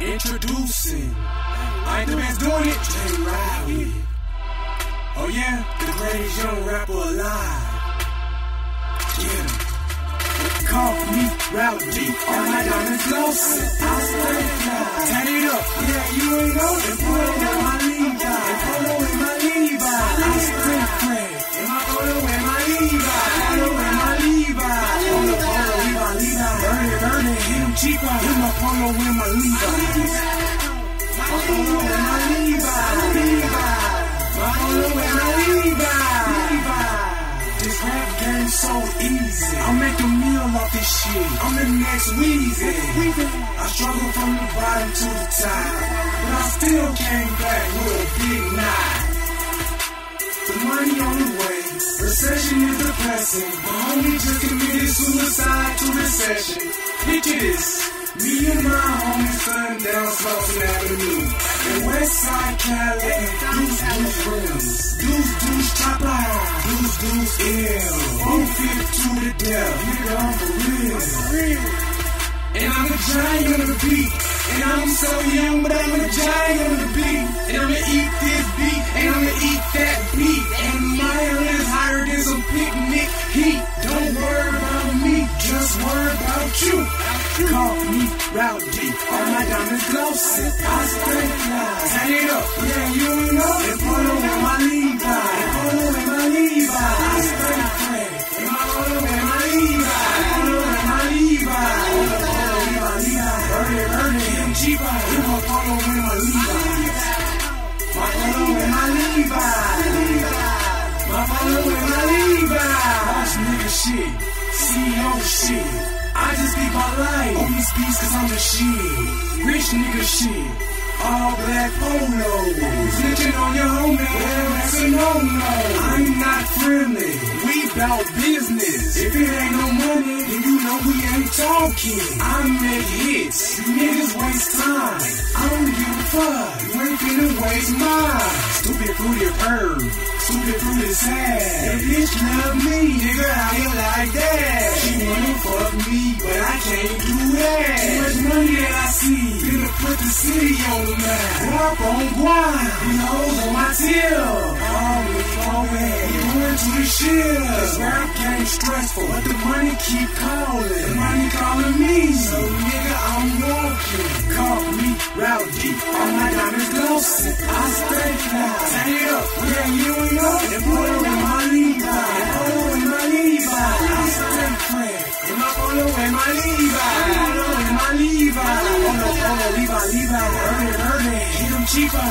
Introducing, I ain't the best doing it, Jay Riley. Oh yeah, the greatest young rapper alive. Him. Call me Rowdi, all. I stay fly. Turn it up, yeah, you ain't know. And polo in my hit him cheaper. In my polo in my Levi. My polo in my Levi, Levi. My polo in my Levi, Levi. This rap game so easy. I'll make a meal off this shit. I'm the next Weezy. I struggle from the bottom to the top, but I still came back with a big knot. The money on the way. Recession is depressing. My homie just committed suicide to recession. Picture this. Me and my homies sun down Slauson Avenue. In Westside Cali, deuce deuce rims. Deuce deuce chopper. Deuce deuce ill. I'm fit to the death. Nigga, I'm for real. And I'm a giant on the beat. And I'm so young, but I'm a giant on the beat. And I'ma eat this beat, and I'ma eat that beat. And my is higher than some picnic heat. Don't worry just worry about you. Call me Rowdi, all my diamonds glossy. I stay fly. Turn it up, yeah, you know. Shit. I just live my life on these beats cause I'm the shit. Rich nigga shit. All black polo. Snitching on your homie. Well, that's a no-no. I'm not friendly. We bout business. If it ain't no money, then you know we ain't talking. I make hits. Niggas waste time. I don't give fuck. You ain't finna waste mine. Stupid fruity perv. Stupid fruity sad. That bitch love me. Nigga, how you like that? She wanna fuck me, but I can't do that. Too much money that I see. Finna put the city on the map. Walk on guan. These hoes on my tail. Call me, call me. Going to the shit. This rap game stressful, but the money keep calling. The money calling me. So nigga, I'm walking. Call me Rowdi. All my diamonds glossy. I stay fly. Turn it up. Yeah, you know. And polo in my Levi. And polo in my Levi. I stay fresh. And my polo in my Levi. Polo in my Levi. Polo, polo, Levi, Levi. Earn it, earn them cheaper.